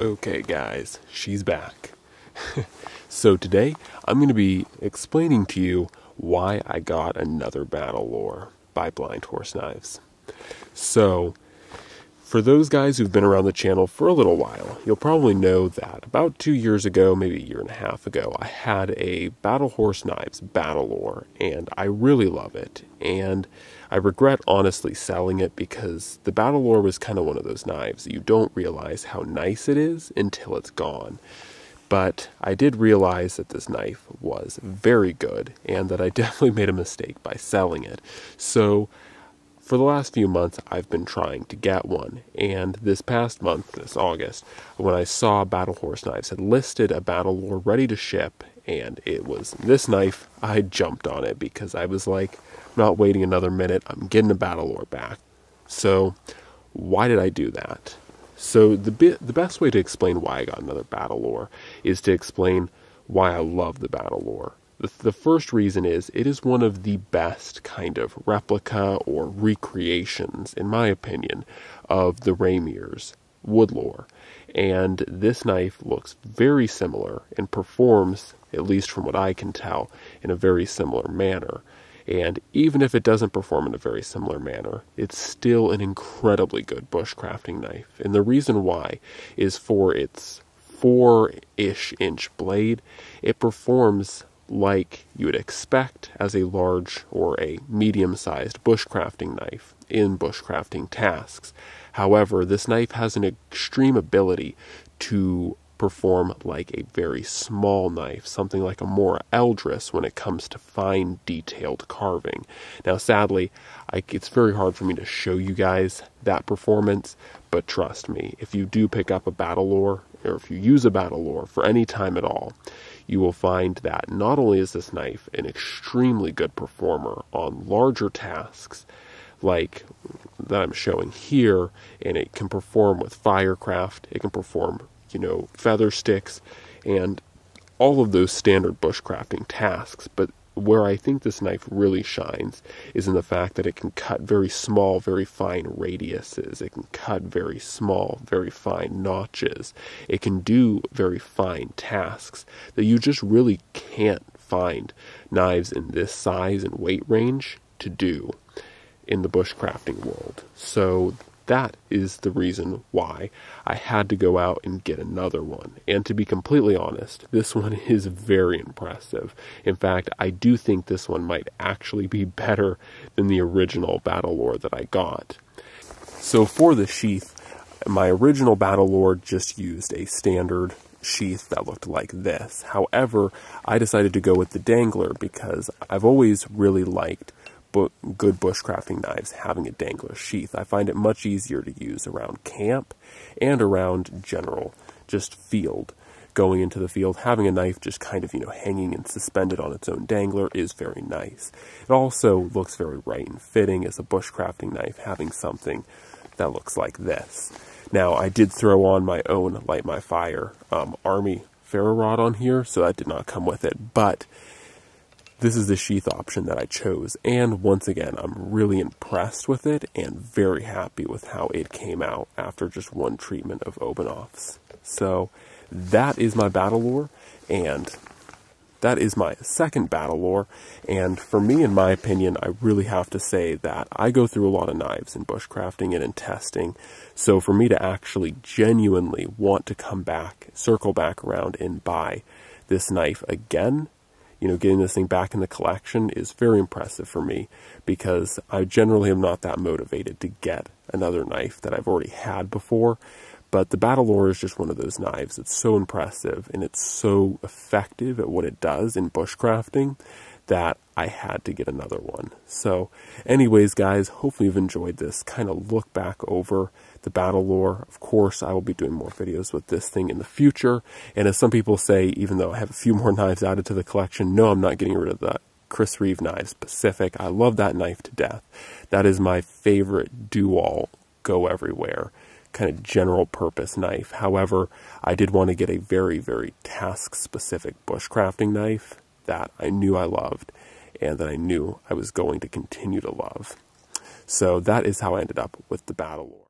Okay, guys, she's back. so today I'm going to be explaining to you why I got another Battle Lore by Blind Horse Knives. So, for those guys who've been around the channel for a little while, you'll probably know that about two years ago, maybe a year and a half ago, I had a Battle Horse Knives Battle Lore, and I really love it. And I regret honestly selling it because the Battle Lore was kind of one of those knives that you don't realize how nice it is until it's gone. But I did realize that this knife was very good and that I definitely made a mistake by selling it. So for the last few months, I've been trying to get one. And this past month, this August, when I saw Battle Horse Knives had listed a Battle Lore ready to ship, and it was this knife, I jumped on it because I was like, I'm not waiting another minute, I'm getting a Battle Lore back. So, why did I do that? So, the, the best way to explain why I got another Battle Lore is to explain why I love the Battle Lore. The, the first reason is it is one of the best kind of replica or recreations, in my opinion, of the Ray Mears Woodlore. And this knife looks very similar and performs, at least from what I can tell, in a very similar manner. And even if it doesn't perform in a very similar manner, it's still an incredibly good bushcrafting knife. And the reason why is for its four ish inch blade, it performs like you would expect as a large or a medium sized bushcrafting knife in bushcrafting tasks. However, this knife has an extreme ability to perform like a very small knife, something like a Mora Eldris when it comes to fine detailed carving. Now, sadly, I, it's very hard for me to show you guys that performance, but trust me, if you do pick up a battle lore, or if you use a battle lore for any time at all, you will find that not only is this knife an extremely good performer on larger tasks, like that I'm showing here, and it can perform with firecraft, it can perform, you know, feather sticks, and all of those standard bushcrafting tasks, but where I think this knife really shines is in the fact that it can cut very small, very fine radiuses. It can cut very small, very fine notches. It can do very fine tasks that you just really can't find knives in this size and weight range to do in the bushcrafting world. So that is the reason why I had to go out and get another one. And to be completely honest, this one is very impressive. In fact, I do think this one might actually be better than the original Battle Lore that I got. So for the sheath, my original Battle Lore just used a standard sheath that looked like this. However, I decided to go with the dangler because I've always really liked bu- good bushcrafting knives having a dangler sheath. I find it much easier to use around camp and around general, just field. Going into the field, having a knife just kind of, you know, hanging and suspended on its own dangler is very nice. It also looks very right and fitting as a bushcrafting knife, having something that looks like this. Now, I did throw on my own Light My Fire um, Army ferro rod on here, so that did not come with it, but this is the sheath option that I chose. And once again, I'm really impressed with it and very happy with how it came out after just one treatment of Obenauf's. So that is my battle lore and that is my second battle lore. And for me, in my opinion, I really have to say that I go through a lot of knives in bushcrafting and in testing. So for me to actually genuinely want to come back, circle back around and buy this knife again you know, getting this thing back in the collection is very impressive for me because I generally am not that motivated to get another knife that I've already had before. But the Battle Lore is just one of those knives. It's so impressive and it's so effective at what it does in bushcrafting that I had to get another one. So, anyways, guys, hopefully you've enjoyed this kind of look back over the battle lore. Of course, I will be doing more videos with this thing in the future. And as some people say, even though I have a few more knives added to the collection, no, I'm not getting rid of that Chris Reeve knife specific. I love that knife to death. That is my favorite do-all go everywhere kind of general purpose knife. However, I did want to get a very, very task specific bushcrafting knife that I knew I loved and that I knew I was going to continue to love. So that is how I ended up with the Battle Lore.